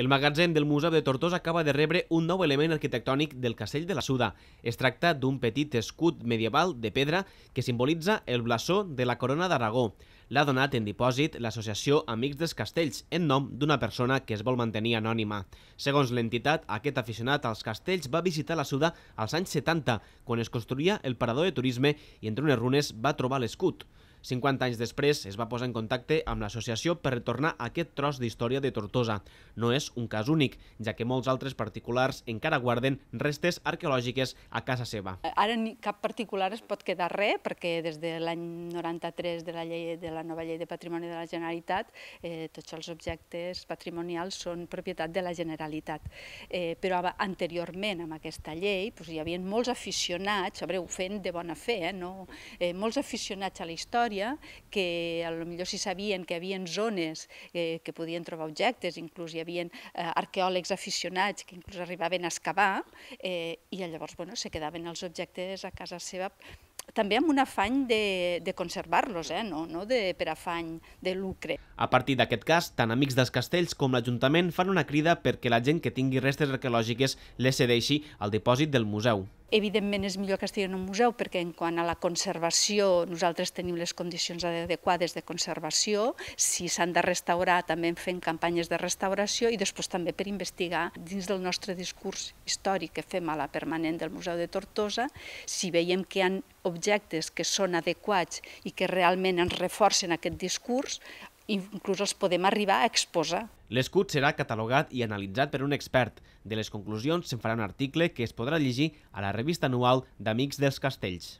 El magatzem del Museu de Tortosa acaba de rebre un nou element arquitectònic del castell de la Suda. Es tracta d'un petit escut medieval de pedra que simbolitza el blasó de la corona d'Aragó. L'ha donat en dipòsit l'Associació Amics dels Castells, en nom d'una persona que es vol mantenir anònima. Segons l'entitat, aquest aficionat als castells va visitar la Suda als anys 70, quan es construïa el parador de turisme i entre unes runes va trobar l'escut. 50 anys després es va posar en contacte amb l'associació per retornar aquest tros d'història de Tortosa. No és un cas únic, ja que molts altres particulars encara guarden restes arqueològiques a casa seva. Ara ni cap particular es pot quedar res, perquè des de l'any 93 de la, llei, de la nova llei de patrimoni de la Generalitat eh, tots els objectes patrimonials són propietat de la Generalitat. Eh, però anteriorment, amb aquesta llei, doncs, hi havia molts aficionats, ho fent de bona fe, eh, no? eh, molts aficionats a la història història que a lo millor si sabien que hi havia zones eh, que podien trobar objectes, inclús hi havia eh, arqueòlegs aficionats que inclús arribaven a excavar eh, i llavors bueno, se quedaven els objectes a casa seva també amb un afany de, de conservar-los, eh? no, no de, per afany de lucre. A partir d'aquest cas, tant Amics dels Castells com l'Ajuntament fan una crida perquè la gent que tingui restes arqueològiques les cedeixi al dipòsit del museu. Evidentment és millor que estiguin en un museu perquè en quant a la conservació nosaltres tenim les condicions adequades de conservació, si s'han de restaurar també fem campanyes de restauració i després també per investigar dins del nostre discurs històric que fem a la permanent del Museu de Tortosa, si veiem que hi ha objectes que són adequats i que realment ens reforcen aquest discurs, inclús els podem arribar a exposar. L'escut serà catalogat i analitzat per un expert. De les conclusions se'n farà un article que es podrà llegir a la revista anual d'Amics dels Castells.